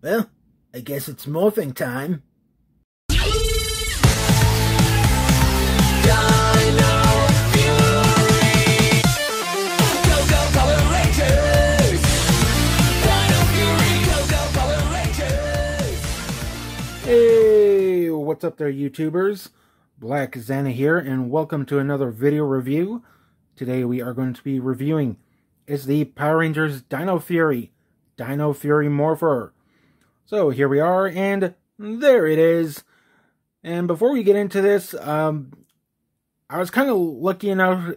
Well, I guess it's morphing time. Hey, what's up there, YouTubers? Black Xana here, and welcome to another video review. Today we are going to be reviewing is the Power Rangers Dino Fury, Dino Fury Morpher. So here we are, and there it is. And before we get into this, um, I was kind of lucky enough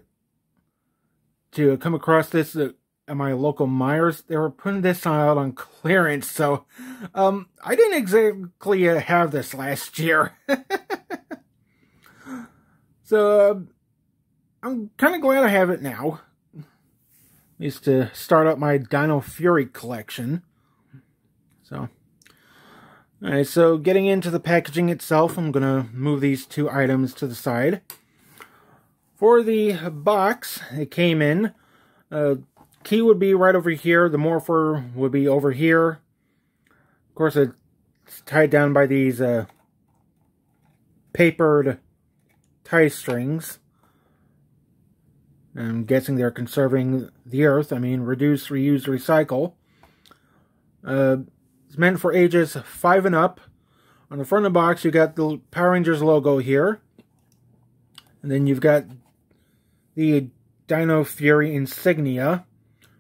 to come across this at my local Meijers. They were putting this out on clearance, so um, I didn't exactly have this last year. so uh, I'm kind of glad I have it now. At to start up my Dino Fury collection. So. Alright, so getting into the packaging itself, I'm going to move these two items to the side. For the box, it came in. Uh, key would be right over here. The morpher would be over here. Of course, it's tied down by these uh, papered tie strings. I'm guessing they're conserving the earth. I mean, reduce, reuse, recycle. Uh, it's meant for ages 5 and up. On the front of the box, you got the Power Rangers logo here. And then you've got the Dino Fury insignia.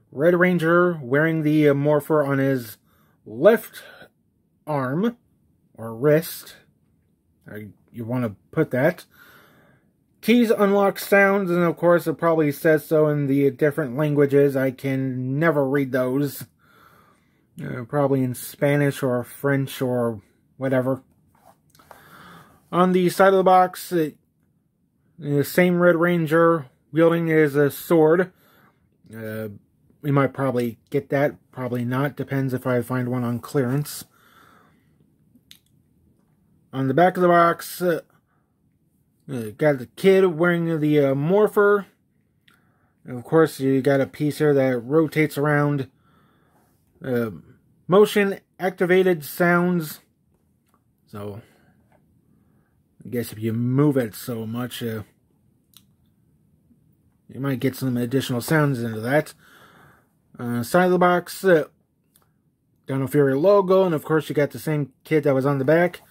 Red Ranger wearing the uh, Morpher on his left arm, or wrist. You want to put that. Keys unlock sounds, and of course it probably says so in the different languages. I can never read those. Uh, probably in Spanish or French or whatever. On the side of the box, it, the same Red Ranger wielding his a sword. Uh, we might probably get that, probably not. Depends if I find one on clearance. On the back of the box, uh, uh got the kid wearing the uh, morpher. And of course, you got a piece here that rotates around uh, motion activated sounds. So, I guess if you move it so much, uh, you might get some additional sounds into that. Uh, side of the box, uh, Dino Fury logo, and of course you got the same kit that was on the back.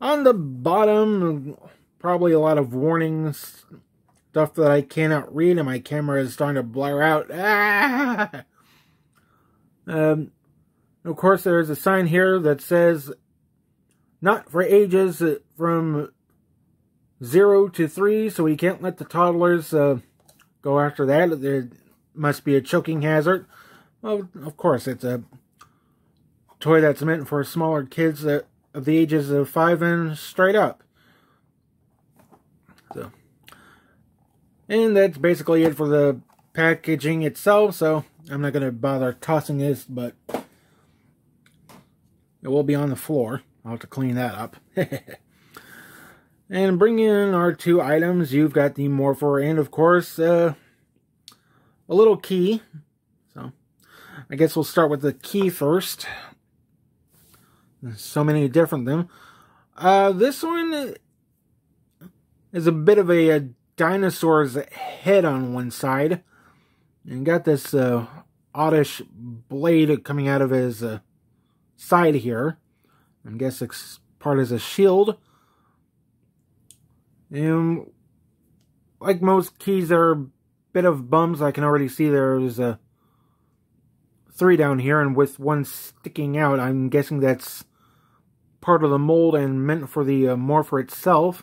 On the bottom, probably a lot of warnings, stuff that I cannot read, and my camera is starting to blur out. Ah! Um, of course, there's a sign here that says not for ages from 0 to 3, so we can't let the toddlers uh, go after that. There must be a choking hazard. Well, of course, it's a toy that's meant for smaller kids that, of the ages of 5 and straight up. So, and that's basically it for the packaging itself, so I'm not going to bother tossing this, but it will be on the floor. I'll have to clean that up. and bringing in our two items, you've got the Morpher and, of course, uh, a little key. So, I guess we'll start with the key first. There's so many different them. Uh, this one is a bit of a, a dinosaur's head on one side. And got this uh, oddish blade coming out of his uh, side here. I guess it's part as a shield. And like most keys, are a bit of bums. I can already see there's a three down here, and with one sticking out, I'm guessing that's part of the mold and meant for the uh, morpher itself.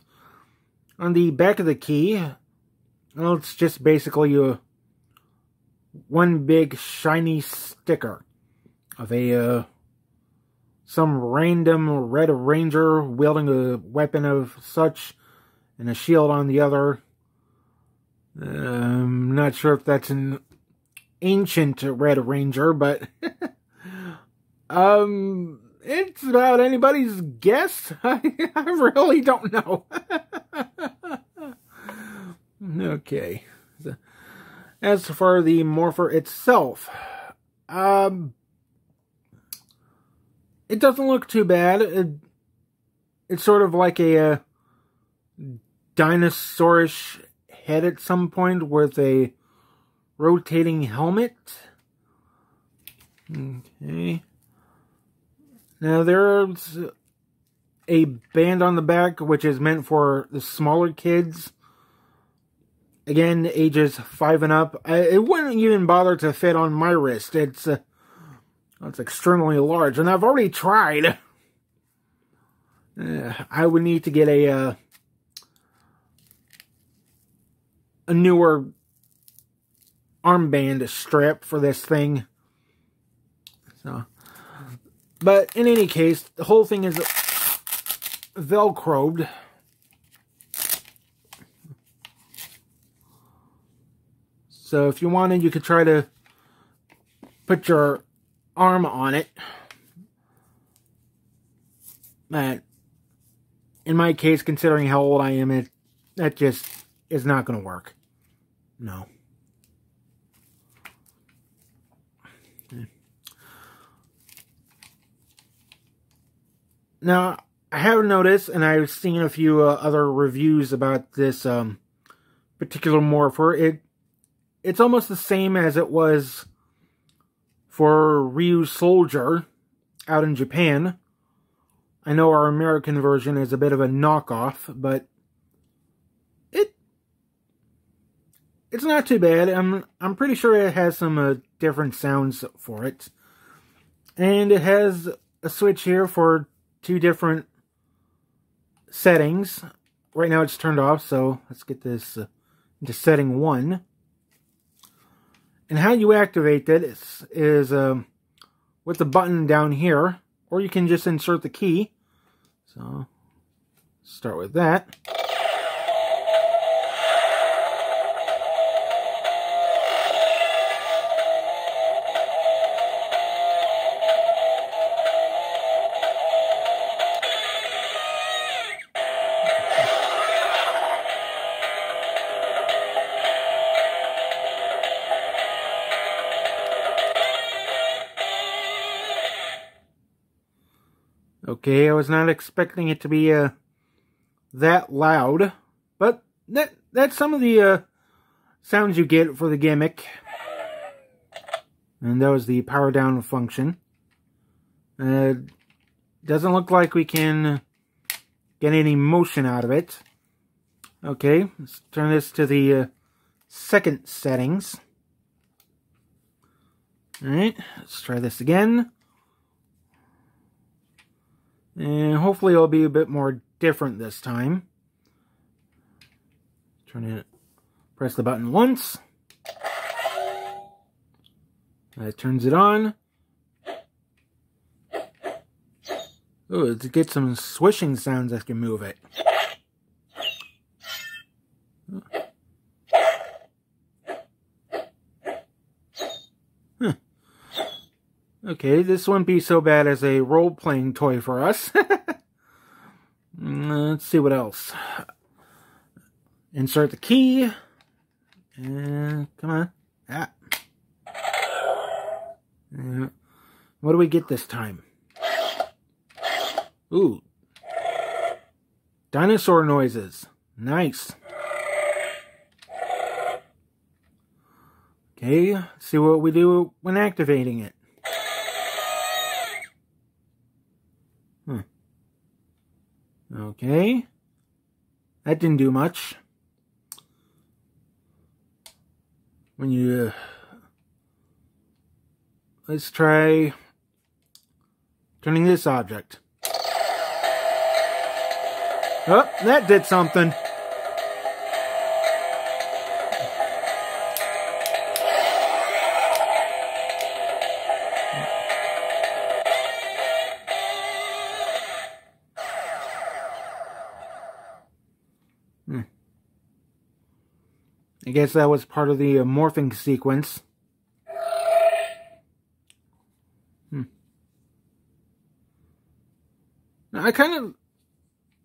On the back of the key, well, it's just basically a one big shiny sticker of a uh, some random red ranger wielding a weapon of such and a shield on the other. I'm not sure if that's an ancient red ranger, but um, it's about anybody's guess. I, I really don't know. okay. As for the morpher itself, um, it doesn't look too bad. It, it's sort of like a uh, dinosaurish head at some point with a rotating helmet. Okay. Now there's a band on the back which is meant for the smaller kids. Again, ages five and up. I, it wouldn't even bother to fit on my wrist. It's uh, it's extremely large, and I've already tried. Uh, I would need to get a uh, a newer armband strip for this thing. So, but in any case, the whole thing is velcroed. So if you wanted, you could try to put your arm on it. But in my case, considering how old I am, it that just is not going to work. No. Now, I have noticed, and I've seen a few uh, other reviews about this um, particular morpher. It it's almost the same as it was for Ryusoulger out in Japan. I know our American version is a bit of a knockoff, but it it's not too bad. I'm I'm pretty sure it has some uh, different sounds for it, and it has a switch here for two different settings. Right now it's turned off, so let's get this uh, into setting one. And how you activate that is, is um, with the button down here, or you can just insert the key. So, start with that. Okay, I was not expecting it to be uh, that loud, but that that's some of the uh, sounds you get for the gimmick. And that was the power down function. Uh, doesn't look like we can get any motion out of it. Okay, let's turn this to the uh, second settings. Alright, let's try this again. And hopefully it'll be a bit more different this time. Turn it, press the button once. That turns it on. Oh, to get some swishing sounds, I can move it. Okay, this wouldn't be so bad as a role-playing toy for us. Let's see what else. Insert the key. And come on. Ah. what do we get this time? Ooh. Dinosaur noises. Nice. Okay, see what we do when activating it. Okay. That didn't do much. When you... Uh, let's try turning this object. Oh, that did something. I guess that was part of the uh, morphing sequence. Hmm. I kind of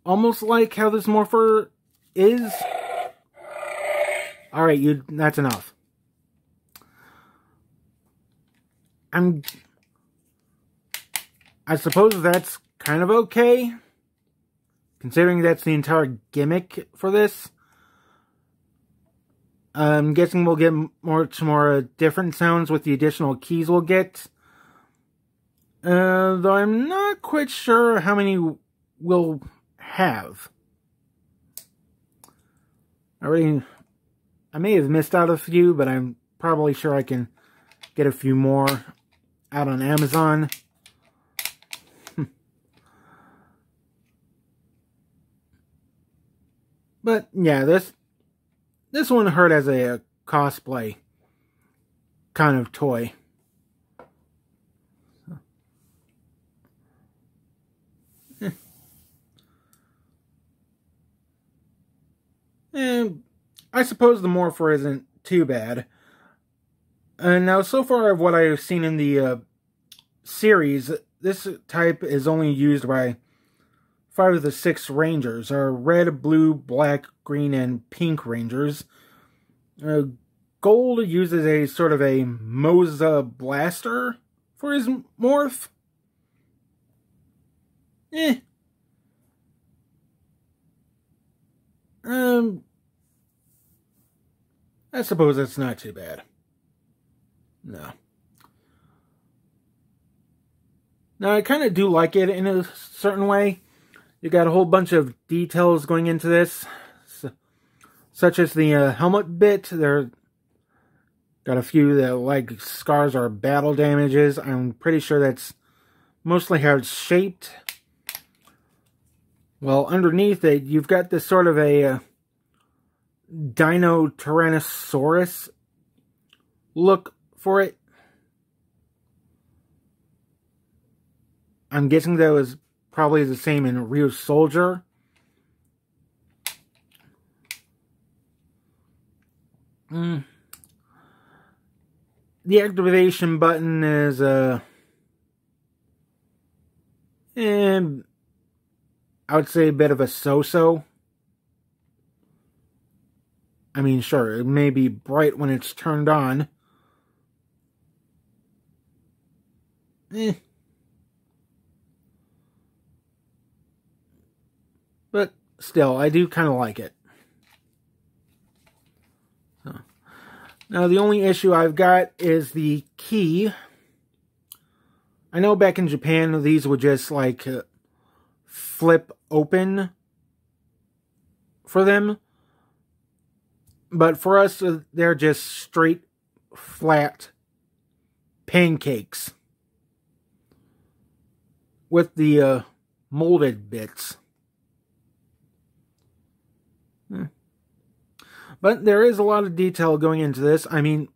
almost like how this morpher is. Alright, you that's enough. I'm I suppose that's kind of okay. Considering that's the entire gimmick for this. I'm guessing we'll get more more different sounds with the additional keys we'll get. Uh, though I'm not quite sure how many we'll have. I already, I may have missed out a few, but I'm probably sure I can get a few more out on Amazon. but yeah, this this one hurt as a, cosplay kind of toy. And I suppose the Morpher isn't too bad. And now, so far of what I've seen in the uh, series, this type is only used by five of the six Rangers, are red, blue, black, green, and pink Rangers. Uh, Gold uses a sort of a Moza blaster for his morph. Eh. Um, I suppose that's not too bad. No. Now, I kind of do like it in a certain way. You got a whole bunch of details going into this, such as the uh, helmet bit. There got a few that like scars or battle damages. I'm pretty sure that's mostly how it's shaped. Well, underneath it, you've got this sort of a uh, Dino Tyrannosaurus look for it. I'm guessing that was probably the same in Ryusoulger. Mm. The activation button is uh and I would say a bit of a so-so. I mean, sure, it may be bright when it's turned on. Eh. But still, I do kind of like it. So. Now, the only issue I've got is the key. I know back in Japan, these would just like uh, flip open for them. But for us, uh, they're just straight, flat pancakes with the uh, molded bits. But there is a lot of detail going into this. I mean,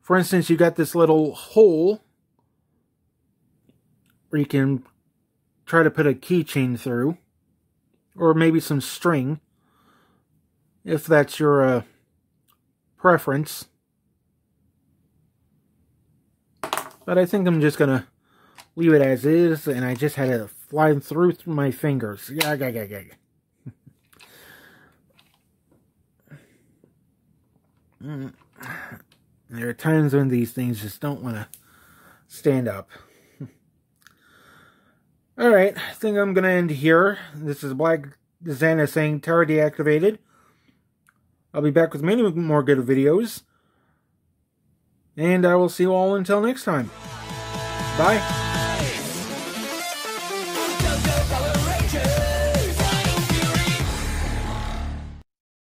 for instance, you got this little hole where you can try to put a keychain through, or maybe some string, if that's your uh, preference. But I think I'm just going to leave it as is, and I just had it fly through, through my fingers. Yeah, yeah, yeah, yeah. Mm. There are times when these things just don't want to stand up. Alright, I think I'm going to end here. This is Black Xana saying tower deactivated. I'll be back with many more good videos. And I will see you all until next time. Bye.